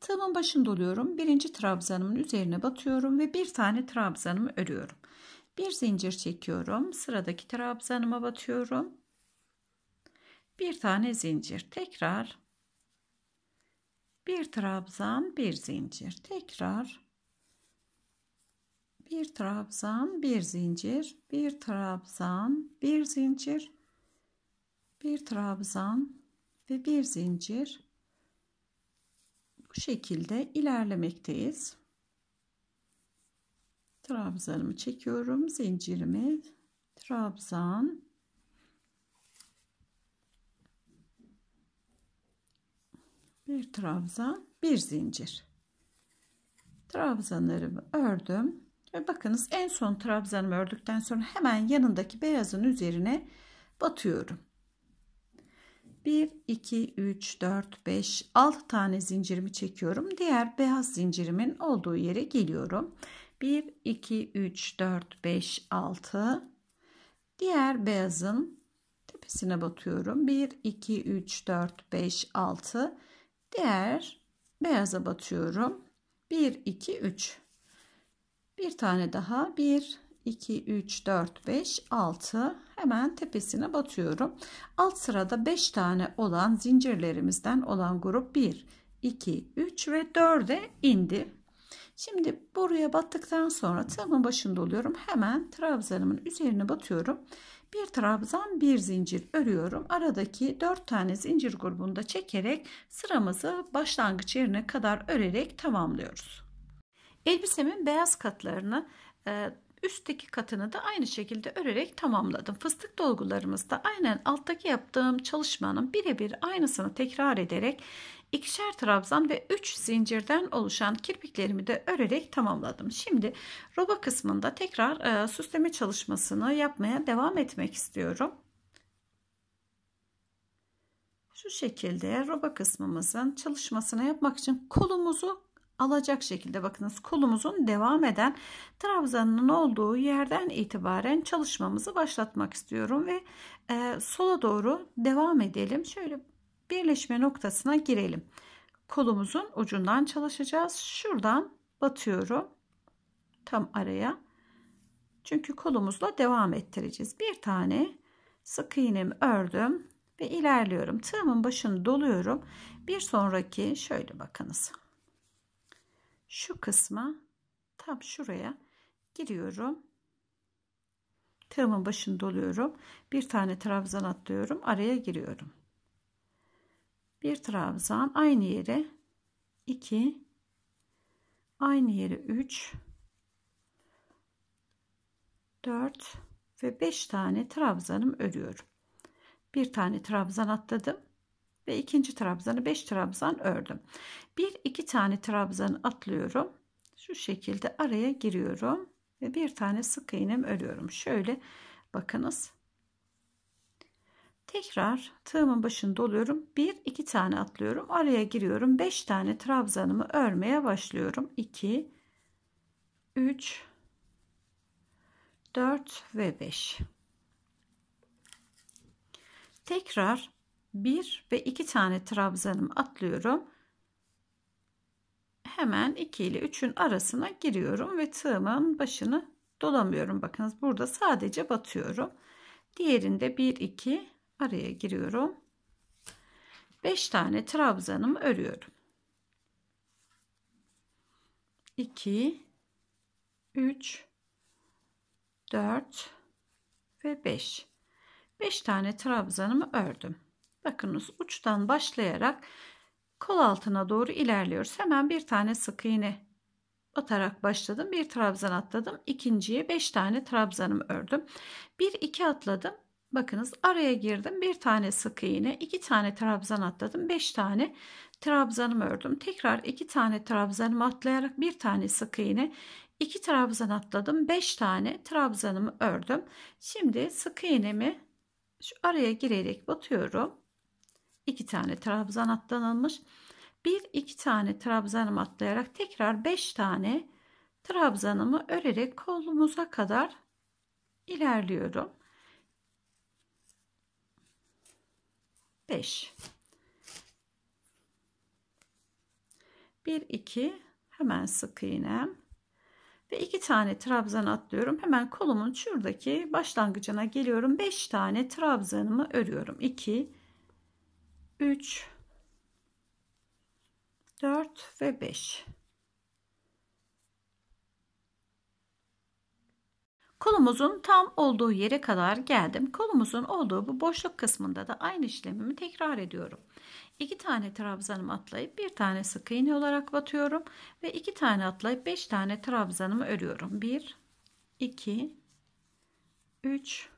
Tığımın başında oluyorum. Birinci trabzanımın üzerine batıyorum ve bir tane trabzanımı örüyorum. Bir zincir çekiyorum. Sıradaki trabzanıma batıyorum. Bir tane zincir. Tekrar bir trabzan, bir zincir. Tekrar bir trabzan, bir zincir, bir trabzan, bir zincir, bir trabzan ve bir zincir. Bu şekilde ilerlemekteyiz. Trabzanımı çekiyorum, zincirimi, trabzan, bir trabzan bir zincir. Trabzanlarımı ördüm. Ve bakınız en son trabzanımı ördükten sonra hemen yanındaki beyazın üzerine batıyorum. 1 2 3 4 5 6 tane zincirimi çekiyorum. Diğer beyaz zincirimin olduğu yere geliyorum. 1 2 3 4 5 6 diğer beyazın tepesine batıyorum. 1 2 3 4 5 6 diğer beyaza batıyorum. 1 2 3 bir tane daha. 1 2 3 4 5 6 hemen tepesine batıyorum. Alt sırada 5 tane olan zincirlerimizden olan grup 1 2 3 ve 4'e indi. Şimdi buraya battıktan sonra tığımın başında oluyorum. Hemen trabzanımın üzerine batıyorum bir trabzan bir zincir örüyorum aradaki 4 tane zincir grubunda çekerek sıramızı başlangıç yerine kadar örerek tamamlıyoruz elbisemin beyaz katlarını e, üstteki katını da aynı şekilde örerek tamamladım. Fıstık dolgularımızda aynen alttaki yaptığım çalışmanın birebir aynısını tekrar ederek ikişer trabzan ve 3 zincirden oluşan kirpiklerimi de örerek tamamladım. Şimdi roba kısmında tekrar e, süsleme çalışmasını yapmaya devam etmek istiyorum. Şu şekilde roba kısmımızın çalışmasını yapmak için kolumuzu alacak şekilde bakınız kolumuzun devam eden trabzanın olduğu yerden itibaren çalışmamızı başlatmak istiyorum ve e, sola doğru devam edelim. Şöyle birleşme noktasına girelim. Kolumuzun ucundan çalışacağız. Şuradan batıyorum. Tam araya. Çünkü kolumuzla devam ettireceğiz. Bir tane sık iğnemi ördüm ve ilerliyorum. Tığımın başını doluyorum. Bir sonraki şöyle bakınız şu kısma tam şuraya giriyorum. Tığımın başını doluyorum. Bir tane trabzan atlıyorum. Araya giriyorum. Bir trabzan aynı yere 2 aynı yere 3 4 ve 5 tane trabzanım örüyorum. Bir tane trabzan atladım ve ikinci trabzanı 5 trabzan ördüm. Bir iki tane trabzan atlıyorum. Şu şekilde araya giriyorum ve bir tane sık iğnem örüyorum. Şöyle bakınız. Tekrar tığımın başını doluyorum. Bir iki tane atlıyorum. Araya giriyorum. 5 tane trabzanımı örmeye başlıyorum. 2 3 4 ve 5. Tekrar 1 ve 2 tane trabzanımı atlıyorum. Hemen 2 ile 3'ün arasına giriyorum ve tığımın başını dolamıyorum. Bakınız burada sadece batıyorum. Diğerinde 1 2 araya giriyorum. 5 tane trabzanımı örüyorum. 2 3 4 ve 5 5 tane trabzanımı ördüm. Bakınız uçtan başlayarak kol altına doğru ilerliyoruz. Hemen bir tane sık iğne atarak başladım. Bir trabzan atladım. İkinciye 5 tane trabzanımı ördüm. 1 2 atladım. Bakınız araya girdim. Bir tane sık iğne, iki tane trabzan atladım. 5 tane trabzanımı ördüm. Tekrar iki tane trabzanımı atlayarak bir tane sık iğne, iki trabzan atladım. 5 tane trabzanımı ördüm. Şimdi sık iğnemi şu araya girerek batıyorum. 2 tane trabzan atlanılmış. 1 2 tane trabzanımı atlayarak tekrar 5 tane trabzanımı örerek kolumuza kadar ilerliyorum. 5 1 2 hemen sık iğnem ve iki tane trabzan atlıyorum. Hemen kolumun şuradaki başlangıcına geliyorum. 5 tane trabzanımı örüyorum. 2 3 4 ve 5 Kolumuzun tam olduğu yere kadar geldim. Kolumuzun olduğu bu boşluk kısmında da aynı işlemimi tekrar ediyorum. 2 tane trabzanımı atlayıp bir tane sık iğne olarak batıyorum ve 2 tane atlayıp 5 tane trabzanımı örüyorum. 1 2 3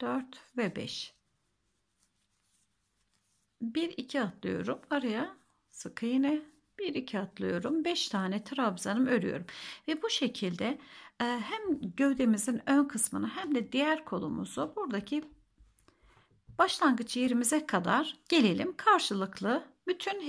4 ve 5 1 2 atlıyorum. Araya sık iğne 1 2 atlıyorum. 5 tane trabzanım örüyorum. Ve bu şekilde hem gövdemizin ön kısmını hem de diğer kolumuzu buradaki başlangıç yerimize kadar gelelim. Karşılıklı bütün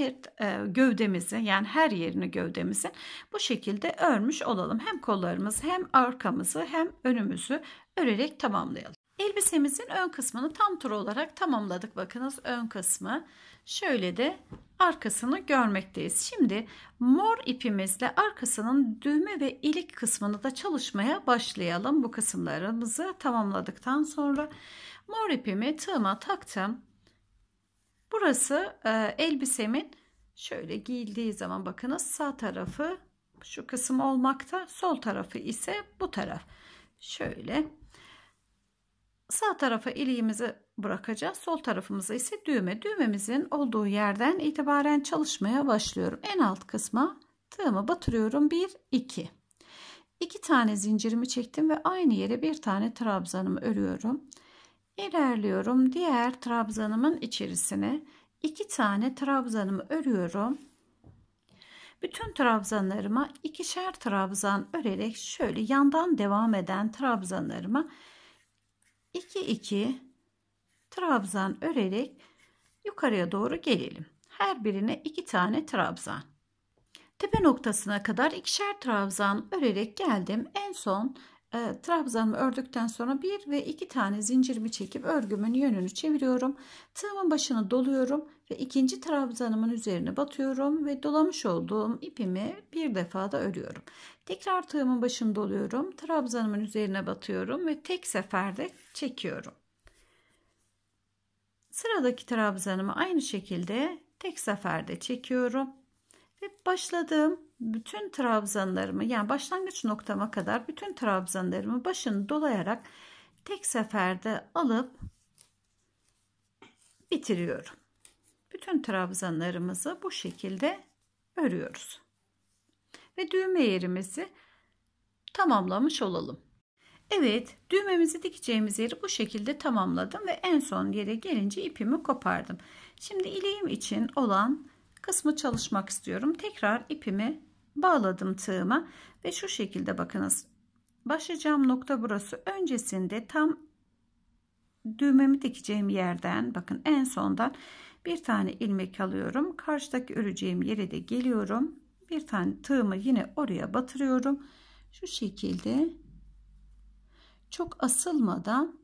e, gövdemizi yani her yerini gövdemizin bu şekilde örmüş olalım. Hem kollarımızı hem arkamızı hem önümüzü örerek tamamlayalım. Elbisemizin ön kısmını tam tur olarak tamamladık. Bakınız ön kısmı. Şöyle de arkasını görmekteyiz. Şimdi mor ipimizle arkasının düğme ve ilik kısmını da çalışmaya başlayalım. Bu kısımlarımızı tamamladıktan sonra mor ipimi tığıma taktım. Burası e, elbisemin şöyle giyildiği zaman bakınız sağ tarafı şu kısım olmakta. Sol tarafı ise bu taraf. Şöyle sağ tarafa iliğimizi bırakacağız. Sol tarafımıza ise düğme. Düğmemizin olduğu yerden itibaren çalışmaya başlıyorum. En alt kısma tığımı batırıyorum. 1 2 2 tane zincirimi çektim ve aynı yere bir tane trabzanımı örüyorum. İlerliyorum. Diğer trabzanımın içerisine iki tane trabzanımı örüyorum. Bütün trabzanlarıma ikişer trabzan örerek şöyle yandan devam eden trabzanlarıma 2 2 trabzan örerek yukarıya doğru gelelim. Her birine iki tane trabzan. Tepe noktasına kadar ikişer trabzan örerek geldim. En son e, trabzanımı ördükten sonra bir ve iki tane zincirimi çekip örgümün yönünü çeviriyorum. Tığımın başını doluyorum ve ikinci trabzanımın üzerine batıyorum ve dolamış olduğum ipimi bir defa da örüyorum. Tekrar tığımın başını doluyorum. Trabzanımın üzerine batıyorum ve tek seferde çekiyorum. Sıradaki trabzanımı aynı şekilde tek seferde çekiyorum. Ve başladığım bütün trabzanlarımı yani başlangıç noktama kadar bütün trabzanlarımı başını dolayarak tek seferde alıp bitiriyorum. Bütün trabzanlarımızı bu şekilde örüyoruz. Ve düğme yerimizi tamamlamış olalım. Evet düğmemizi dikeceğimiz yeri bu şekilde tamamladım ve en son yere gelince ipimi kopardım. Şimdi ileğim için olan kısmı çalışmak istiyorum. Tekrar ipimi bağladım tığıma ve şu şekilde bakınız. Başlayacağım nokta burası. Öncesinde tam düğmemi dikeceğim yerden bakın en sondan bir tane ilmek alıyorum. Karşıdaki öreceğim yere de geliyorum. Bir tane tığımı yine oraya batırıyorum. Şu şekilde çok asılmadan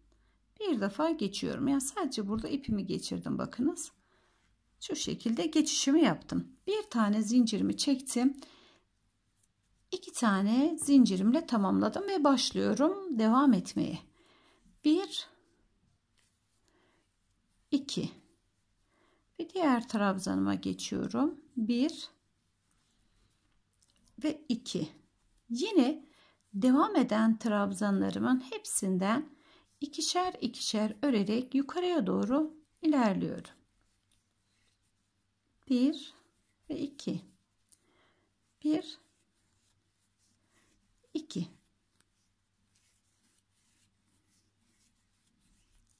bir defa geçiyorum. Yani sadece burada ipimi geçirdim bakınız. Şu şekilde geçişimi yaptım. Bir tane zincirimi çektim. İki tane zincirimle tamamladım ve başlıyorum devam etmeye. Bir, iki ve diğer trabzanıma geçiyorum. Bir ve iki. Yine devam eden trabzanlarımın hepsinden ikişer ikişer örerek yukarıya doğru ilerliyorum. 1 ve 2 1 2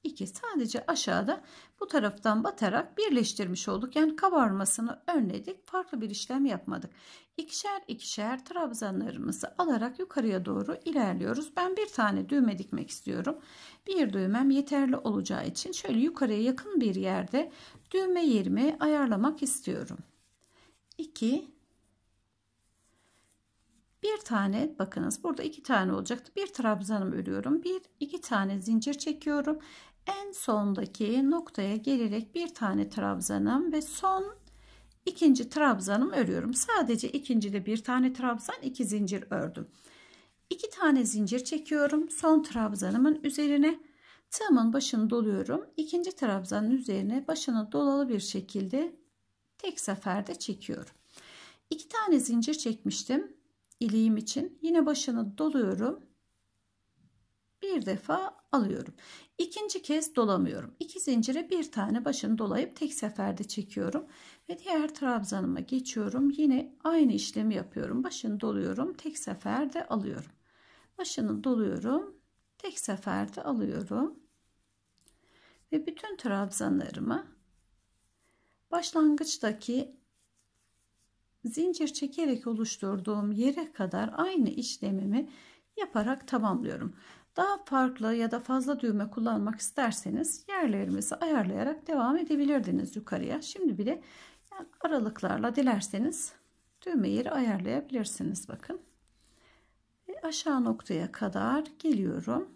2 sadece aşağıda bu taraftan batarak birleştirmiş olduk. Yani kabarmasını önledik. Farklı bir işlem yapmadık. İkişer ikişer trabzanlarımızı alarak yukarıya doğru ilerliyoruz. Ben bir tane düğme dikmek istiyorum. Bir düğmem yeterli olacağı için şöyle yukarıya yakın bir yerde düğme yerimi ayarlamak istiyorum. 2 bir tane bakınız burada iki tane olacaktı. Bir trabzanım örüyorum. Bir iki tane zincir çekiyorum en sondaki noktaya gelerek bir tane trabzanım ve son ikinci trabzanım örüyorum. Sadece ikincide bir tane trabzan iki zincir ördüm. İki tane zincir çekiyorum. Son trabzanımın üzerine tığımın başını doluyorum. İkinci trabzanın üzerine başını dolalı bir şekilde tek seferde çekiyorum. İki tane zincir çekmiştim iliğim için. Yine başını doluyorum bir defa alıyorum. İkinci kez dolamıyorum. İki zincire bir tane başını dolayıp tek seferde çekiyorum ve diğer trabzanıma geçiyorum. Yine aynı işlemi yapıyorum. Başını doluyorum, tek seferde alıyorum. Başını doluyorum, tek seferde alıyorum. Ve bütün trabzanlarımı başlangıçtaki zincir çekerek oluşturduğum yere kadar aynı işlemimi yaparak tamamlıyorum. Daha farklı ya da fazla düğme kullanmak isterseniz yerlerimizi ayarlayarak devam edebilirdiniz yukarıya. Şimdi bir de yani aralıklarla dilerseniz düğme yeri ayarlayabilirsiniz bakın. Ve aşağı noktaya kadar geliyorum.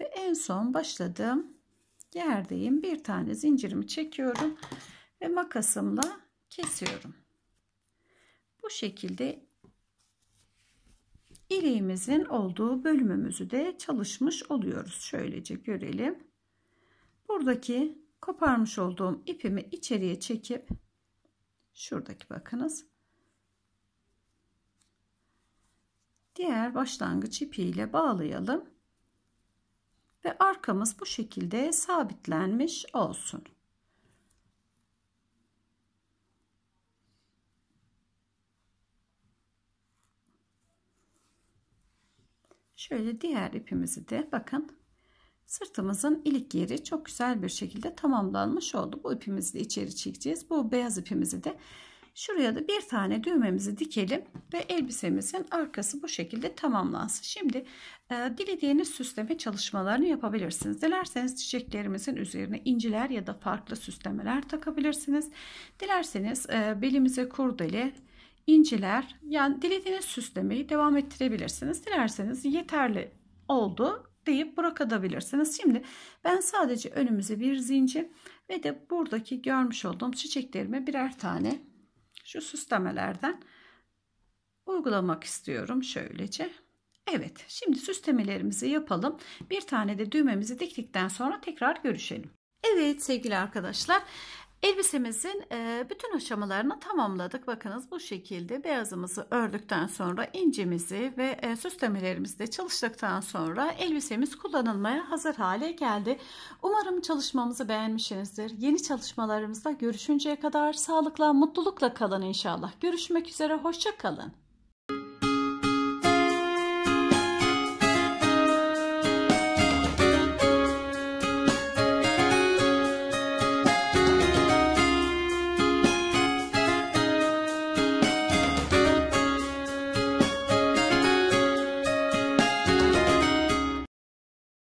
Ve en son başladığım yerdeyim. Bir tane zincirimi çekiyorum ve makasımla kesiyorum. Bu şekilde iliğimizin olduğu bölümümüzü de çalışmış oluyoruz. Şöylece görelim. Buradaki koparmış olduğum ipimi içeriye çekip şuradaki bakınız diğer başlangıç ipiyle bağlayalım ve arkamız bu şekilde sabitlenmiş olsun. Şöyle diğer ipimizi de bakın sırtımızın ilik yeri çok güzel bir şekilde tamamlanmış oldu. Bu ipimizi de içeri çekeceğiz. Bu beyaz ipimizi de şuraya da bir tane düğmemizi dikelim ve elbisemizin arkası bu şekilde tamamlansın. Şimdi e, dilediğiniz süsleme çalışmalarını yapabilirsiniz. Dilerseniz çiçeklerimizin üzerine inciler ya da farklı süslemeler takabilirsiniz. Dilerseniz e, belimize kurdele inciler yani dilediğiniz süslemeyi devam ettirebilirsiniz. Dilerseniz yeterli oldu deyip bırakabilirsiniz. Şimdi ben sadece önümüze bir zincir ve de buradaki görmüş olduğum çiçeklerime birer tane şu süslemelerden uygulamak istiyorum şöylece. Evet şimdi süslemelerimizi yapalım. Bir tane de düğmemizi diktikten sonra tekrar görüşelim. Evet sevgili arkadaşlar Elbisemizin bütün aşamalarını tamamladık. Bakınız bu şekilde beyazımızı ördükten sonra incimizi ve süslemelerimizi de çalıştıktan sonra elbisemiz kullanılmaya hazır hale geldi. Umarım çalışmamızı beğenmişsinizdir. Yeni çalışmalarımızda görüşünceye kadar sağlıkla, mutlulukla kalın inşallah. Görüşmek üzere, hoşça kalın.